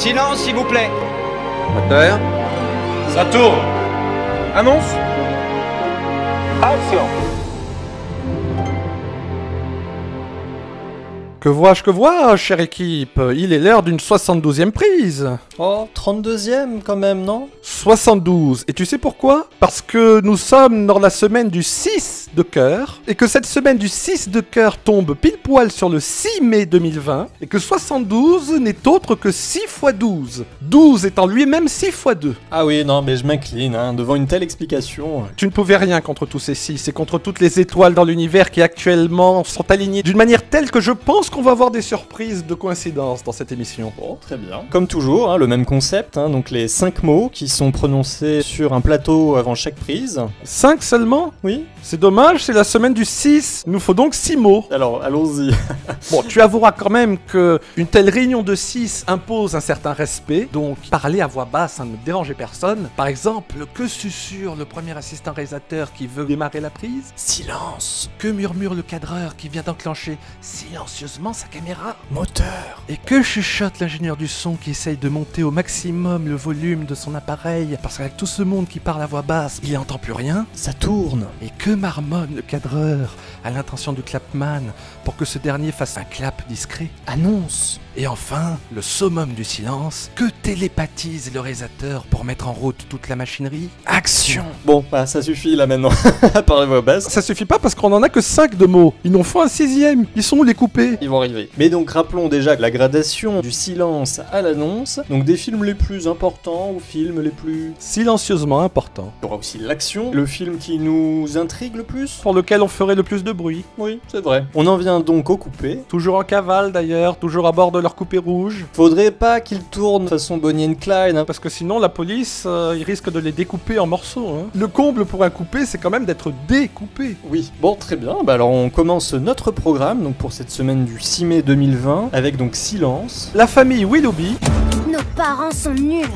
Silence, s'il vous plaît. Moteur. Ça tourne Annonce Action Que vois-je, que vois, chère équipe? Il est l'heure d'une 72e prise Oh, 32ème quand même, non? 72. Et tu sais pourquoi? Parce que nous sommes dans la semaine du 6 de cœur, et que cette semaine du 6 de cœur tombe pile poil sur le 6 mai 2020, et que 72 n'est autre que 6 x 12. 12 étant lui-même 6 x 2. Ah oui, non, mais je m'incline, hein, devant une telle explication. Tu ne pouvais rien contre tous ces 6, et contre toutes les étoiles dans l'univers qui actuellement sont alignées d'une manière telle que je pense qu'on va avoir des surprises de coïncidence dans cette émission? Bon, très bien. Comme toujours, hein, le même concept, hein, donc les 5 mots qui sont prononcés sur un plateau avant chaque prise. 5 seulement? Oui C'est dommage, c'est la semaine du 6. Il nous faut donc 6 mots. Alors, allons-y. Bon, tu avoueras quand même que une telle réunion de 6 impose un certain respect, donc parler à voix basse, ça ne dérangeait personne. Par exemple, que susurre le premier assistant réalisateur qui veut démarrer la prise? Silence Que murmure le cadreur qui vient d'enclencher? Silencieusement sa caméra Moteur. Et que chuchote l'ingénieur du son qui essaye de monter au maximum le volume de son appareil Parce qu'avec tout ce monde qui parle à voix basse, il n'entend plus rien Ça tourne. et que marmonne le cadreur à l'intention du clapman pour que ce dernier fasse un clap discret Annonce. Et enfin, le summum du silence, que télépathise le réalisateur pour mettre en route toute la machinerie Action Bon, bah, ça suffit là maintenant. à part les voix basses. Ça suffit pas parce qu'on en a que 5 de mots. Ils n'en font un sixième. Ils sont où les coupés? Ils vont arriver. Mais donc rappelons déjà la gradation du silence à l'annonce. Donc des films les plus importants aux films les plus... Silencieusement important. Il y aura aussi l'action, le film qui nous intrigue le plus. Pour lequel on ferait le plus de bruit. Oui, c'est vrai. On en vient donc au coupé. Toujours en cavale d'ailleurs, toujours à bord de leur coupé rouge. Faudrait pas qu'il tourne façon Bonnie and Clyde. hein. Parce que sinon la police, euh, ils risquent de les découper en morceaux. hein. Le comble pour un coupé, c'est quand même d'être découpé. Oui. Bon, très bien. Bah alors on commence notre programme donc pour cette semaine du 6 mai 2020 avec donc Silence. La famille Willoughby, Nos parents sont nuls.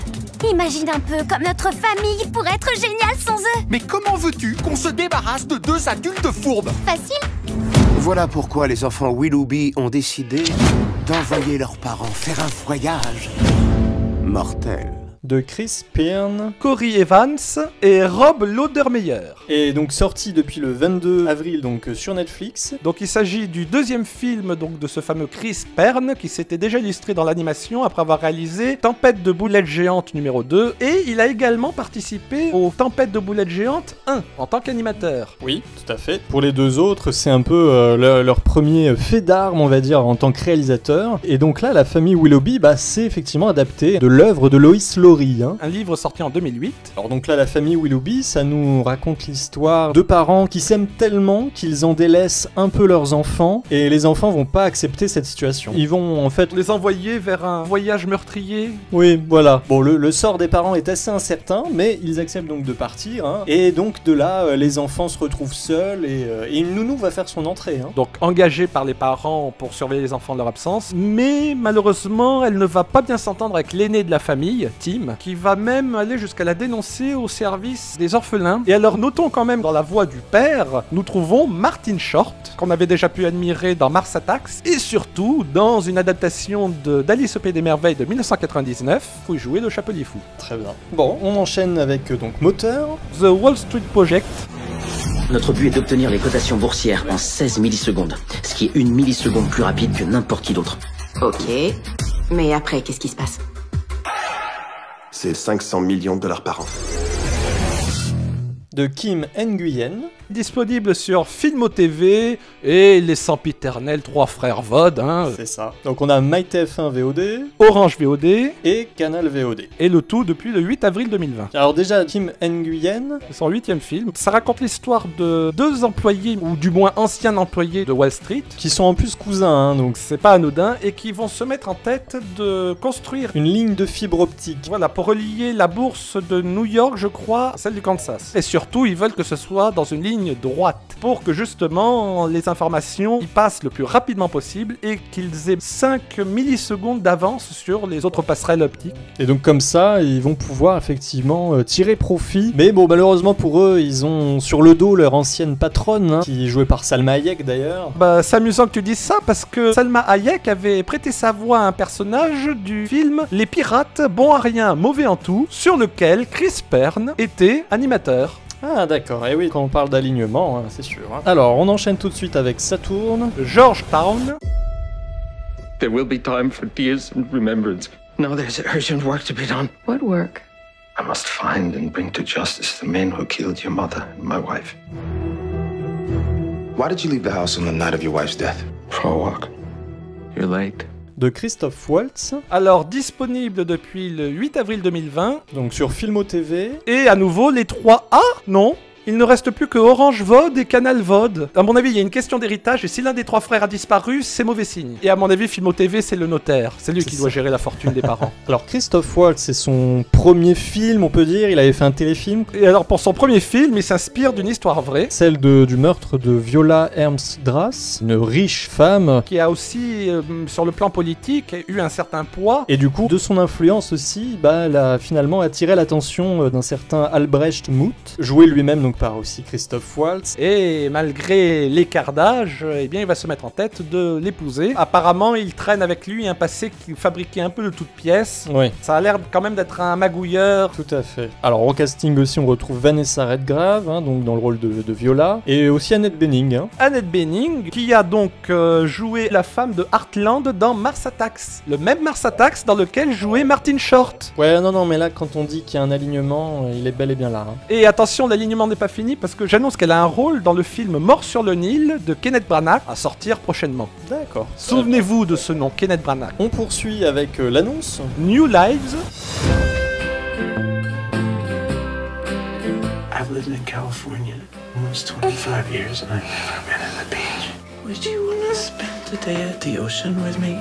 Imagine un peu comme notre famille pourrait être géniale sans eux. Mais comment veux-tu qu'on se débarrasse de deux adultes fourbes Facile Voilà pourquoi les enfants Willoughby ont décidé d'envoyer leurs parents faire un voyage mortel. De Chris Pearn. Corey Evans et Rob Laudermeyer. Et donc sorti depuis le 22 avril donc euh, sur Netflix. Donc il s'agit du deuxième film donc de ce fameux Chris Pern qui s'était déjà illustré dans l'animation après avoir réalisé Tempête de boulettes géantes numéro 2 et il a également participé au Tempête de boulettes géantes 1 en tant qu'animateur. Oui, tout à fait. Pour les deux autres, c'est un peu euh, leur, leur premier fait d'armes, on va dire, en tant que réalisateur. Et donc là, la famille Willoughby, bah, c'est effectivement adapté de l'œuvre de Lois Hein. Un livre sorti en 2008. Alors donc là, la famille Willoughby, ça nous raconte l'histoire de parents qui s'aiment tellement qu'ils en délaissent un peu leurs enfants, et les enfants vont pas accepter cette situation. Ils vont en fait... Les envoyer vers un voyage meurtrier. Oui, voilà. Bon, le, le sort des parents est assez incertain, mais ils acceptent donc de partir, hein. et donc de là, euh, les enfants se retrouvent seuls, et, euh, et une nounou va faire son entrée. hein. Donc engagée par les parents pour surveiller les enfants de leur absence. Mais malheureusement, elle ne va pas bien s'entendre avec l'aîné de la famille, Tim, qui va même aller jusqu'à la dénoncer au service des orphelins. Et alors notons quand même dans la voix du père, nous trouvons Martin Short, qu'on avait déjà pu admirer dans Mars Attacks, et surtout dans une adaptation de d'Alice au Pays des Merveilles de 1999, où il jouait le Chapelier Fou. Très bien. Bon, on enchaîne avec euh, donc moteur. The Wall Street Project, Notre but est d'obtenir les cotations boursières en 16 millisecondes, ce qui est une milliseconde plus rapide que n'importe qui d'autre. Ok. Mais après, qu'est-ce qui se passe? C'est 500 millions de dollars par an. de Kim Nguyen. Disponible sur Filmo TV et les sempiternels trois frères VOD, hein, C'est ça. Donc on a MyTF1 VOD Orange VOD, et Canal VOD. et le tout depuis le 8 avril 2020. Alors déjà, Kim Nguyen, C'est son huitième film. Ça raconte l'histoire de deux employés, ou du moins anciens employés de Wall Street, qui sont en plus cousins, hein, donc c'est pas anodin, et qui vont se mettre en tête de construire une ligne de fibre optique. Voilà, pour relier la bourse de New York, je crois, à celle du Kansas. Et surtout, ils veulent que ce soit dans une ligne ligne droite pour que justement les informations y passent le plus rapidement possible et qu'ils aient 5 millisecondes d'avance sur les autres passerelles optiques. Et donc comme ça, ils vont pouvoir effectivement euh, tirer profit. Mais bon, malheureusement pour eux, ils ont sur le dos leur ancienne patronne, hein, qui est jouée par Salma Hayek d'ailleurs. Bah, c'est amusant que tu dises ça parce que Salma Hayek avait prêté sa voix à un personnage du film Les Pirates, bon à rien, mauvais en tout, sur lequel Chris Pern était animateur. Ah d'accord, et oui, quand on parle d'alignement, hein, c'est sûr. hein. Alors, on enchaîne tout de suite avec Saturne. Georgetown, There will be time for tears and remembrance. No, there's urgent work to be done. What work? I must find and bring to justice the men who killed your mother and my wife. Why did you leave the house on the night of your wife's death? For a walk. You're late. De Christophe Waltz, alors disponible depuis le 8 avril 2020, donc sur Filmo TV. et à nouveau les 3 A, non? Il ne reste plus que Orange Vod et Canal Vod. À mon avis, il y a une question d'héritage et si l'un des trois frères a disparu, c'est mauvais signe. Et à mon avis, Filmo TV, c'est le notaire. C'est lui qui ça. doit gérer la fortune des parents. Alors Christophe Waltz, c'est son premier film, on peut dire. Il avait fait un téléfilm, Et alors, pour son premier film, il s'inspire d'une histoire vraie. celle de- du meurtre de Viola Ernst Drass, une riche femme. qui a aussi, euh, sur le plan politique, eu un certain poids. Et du coup, de son influence aussi, bah, elle a finalement attiré l'attention euh, d'un certain Albrecht Muth, joué lui-même donc par aussi Christophe Waltz. Et malgré l'écart d'âge, eh bien, il va se mettre en tête de l'épouser. Apparemment, il traîne avec lui un passé qui fabriquait un peu de toutes pièces. Oui, Ça a l'air quand même d'être un magouilleur. tout à fait. Alors au casting aussi, on retrouve Vanessa Redgrave, hein, donc dans le rôle de, de Viola, et aussi Annette Bening. hein. Annette Bening, qui a donc euh, joué la femme de Heartland dans Mars Attacks. Le même Mars Attacks dans lequel jouait Martin Short. Ouais, non, non, mais là, quand on dit qu'il y a un alignement, il est bel et bien là. hein. Et attention, l'alignement n'est pas fini parce que j'annonce qu'elle a un rôle dans le film Mort sur le Nil de Kenneth Branagh à sortir prochainement. D'accord. Souvenez-vous de ce nom, Kenneth Branagh. On poursuit avec euh, l'annonce. New Lives, I've lived in California almost 25 years and I've never been at the beach. Would you want to spend a day at the ocean with me?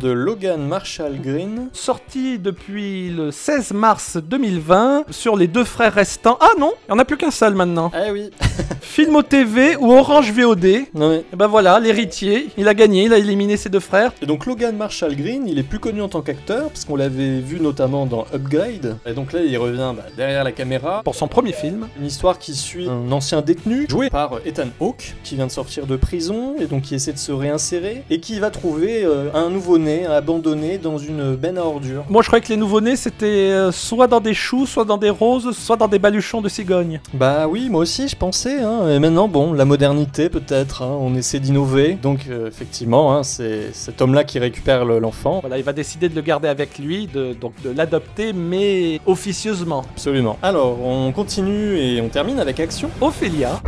De Logan Marshall Green. sorti depuis le 16 mars 2020 sur les deux frères restants. Ah non, il n'y en a plus qu'un seul maintenant. Ah oui. Filmo TV ou Orange VOD. Et mais- ben voilà, l'héritier, il a gagné, il a éliminé ses deux frères. Et donc Logan Marshall Green, il est plus connu en tant qu'acteur, parce qu'on l'avait vu notamment dans Upgrade. Et donc là, il revient bah, derrière la caméra. Pour son premier film. Une histoire qui suit un ancien détenu, joué par euh, Ethan Hawke, qui vient de sortir de prison, et donc qui essaie de se réinsérer, et qui va trouver euh, un nouveau-né abandonné dans une benne à ordures. Moi je croyais que les nouveau-nés c'était euh, soit dans des choux, soit dans des roses, soit dans des baluchons de cigogne. Bah oui, moi aussi je pensais, hein. et maintenant bon, la modernité peut-être, hein, on essaie d'innover, donc euh, effectivement, hein, c'est cet homme-là qui récupère le- l'enfant. Voilà, il va décider de le garder avec lui, de, donc de l'adopter, mais officieusement. Absolument. Alors, on continue et on termine avec Action. Ophélia,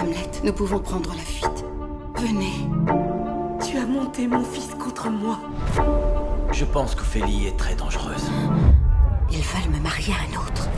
Hamlet, nous pouvons prendre la fuite. Venez. Tu as monté mon fils contre moi. Je pense qu'Ophélie est très dangereuse. Ils veulent me marier à un autre.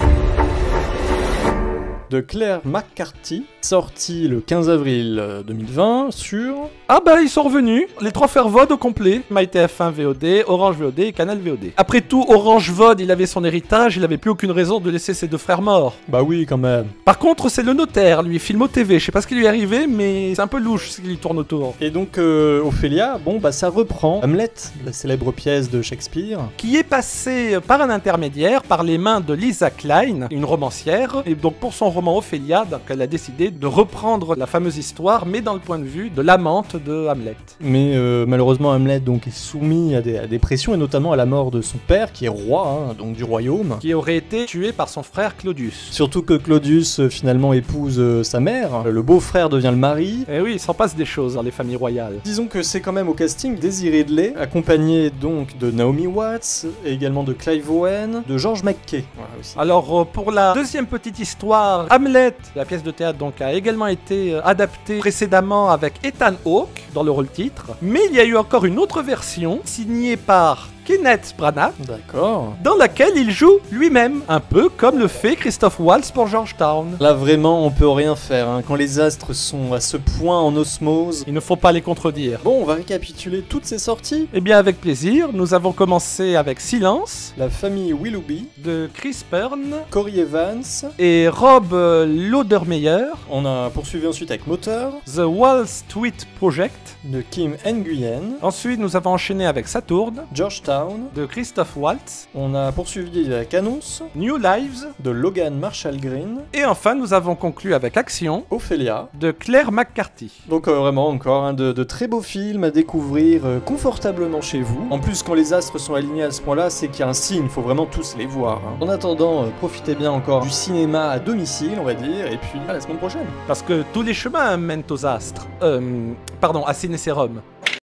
De Claire McCarthy, sorti le 15 avril euh, 2020 sur... Ah bah ils sont revenus, les trois frères VOD au complet, MyTF1 VOD, Orange VOD et Canal VOD. Après tout, Orange VOD, il avait son héritage, il avait plus aucune raison de laisser ses deux frères morts. Bah oui, quand même. Par contre, c'est le notaire, lui, Filmo TV, je sais pas ce qui lui est arrivé, mais c'est un peu louche ce qui lui tourne autour. Et donc, euh, Ophélia, bon, bah ça reprend Hamlet, la célèbre pièce de Shakespeare. Qui est passé par un intermédiaire, par les mains de Lisa Klein, une romancière, et donc pour son roman Ophélia, donc elle a décidé de reprendre la fameuse histoire, mais dans le point de vue de l'amante de Hamlet. Mais euh, malheureusement, Hamlet donc, est soumis à des, à des pressions, et notamment à la mort de son père, qui est roi, hein, donc du royaume. Qui aurait été tué par son frère Claudius. Surtout que Claudius euh, finalement épouse euh, sa mère, le beau-frère devient le mari. Et oui, il s'en passe des choses dans les familles royales. Disons que c'est quand même au casting Daisy Ridley, accompagné donc de Naomi Watts, et également de Clive Owen, de George McKay. Voilà, aussi. Alors pour la deuxième petite histoire, Hamlet, la pièce de théâtre donc a également été euh, adaptée précédemment avec Ethan Hawke dans le rôle titre, mais il y a eu encore une autre version signée par Kenneth Branagh, D'accord. dans laquelle il joue lui-même, un peu comme le fait Christophe Waltz pour Georgetown. Là vraiment on peut rien faire, hein. quand les astres sont à ce point en osmose. Il ne faut pas les contredire. Bon, on va récapituler toutes ces sorties. Eh bien, avec plaisir, nous avons commencé avec Silence La famille Willoughby, de Chris Byrne Corey Evans. et Rob euh, Laudermeyer, On a poursuivi ensuite avec Moteur The Wall Street Project. de Kim Nguyen, Ensuite, nous avons enchaîné avec Saturn Georgetown. De Christophe Waltz, On a poursuivi avec Annonce New Lives, de Logan Marshall Green, et enfin, nous avons conclu avec Action Ophélia. de Claire McCarthy. Donc euh, vraiment encore hein, de, de très beaux films à découvrir euh, confortablement chez vous. En plus quand les astres sont alignés à ce point-là, c'est qu'il y a un signe, il faut vraiment tous les voir. hein. En attendant, euh, profitez bien encore du cinéma à domicile, on va dire, et puis à la semaine prochaine. Parce que tous les chemins mènent aux astres. Euh, pardon, à Ciné Sérum.